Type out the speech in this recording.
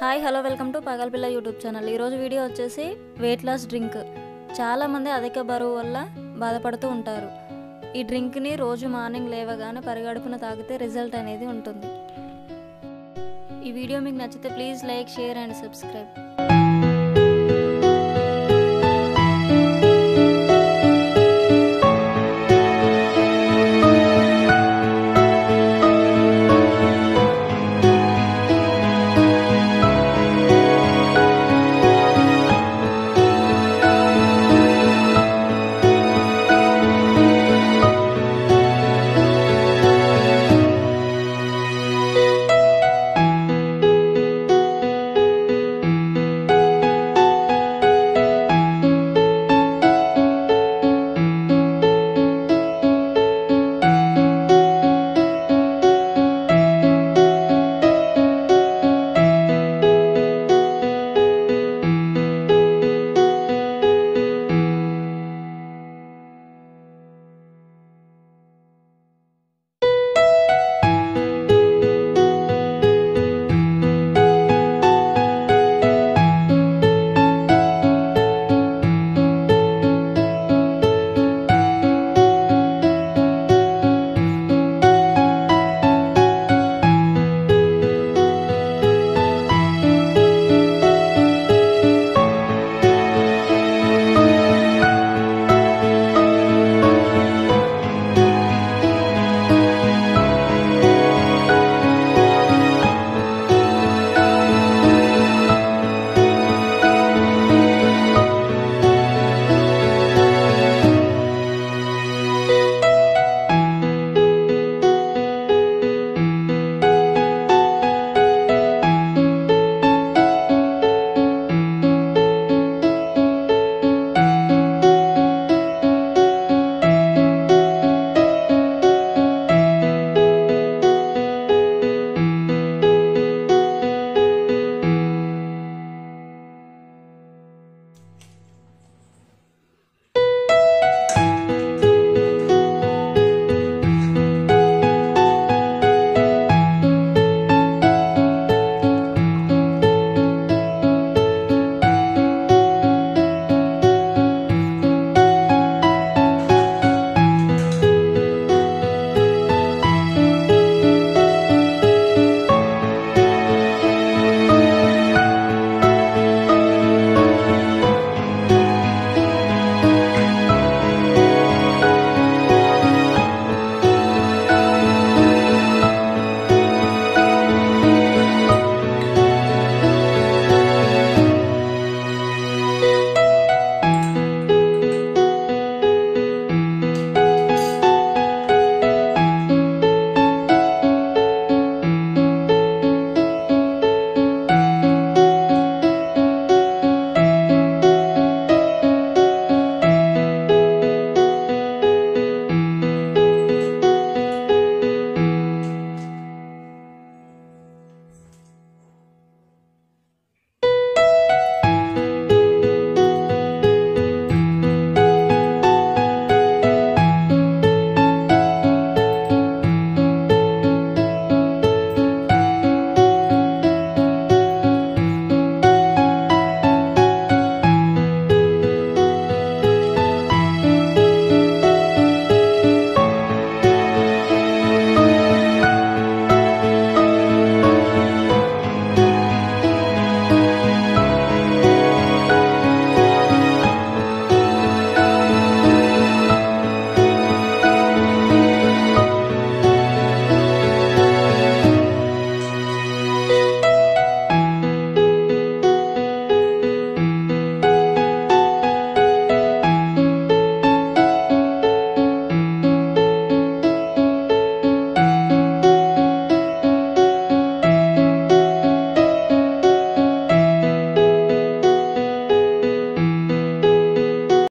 Hi hello welcome to పగల్పిల్ల YouTube channel. ఈరోజు video వచ్చేసి weight loss drink చాలామంది అధిక బరువు వల్ల బాధపడుతూ ఉంటారు. ఈ డ్రింక్ని రోజు మార్నింగ్ లేవగానే పరిగడుపున తాగితే రిజల్ట్ అనేది ఉంటుంది. ఈ వీడియో మీకు నచ్చితే please like share and subscribe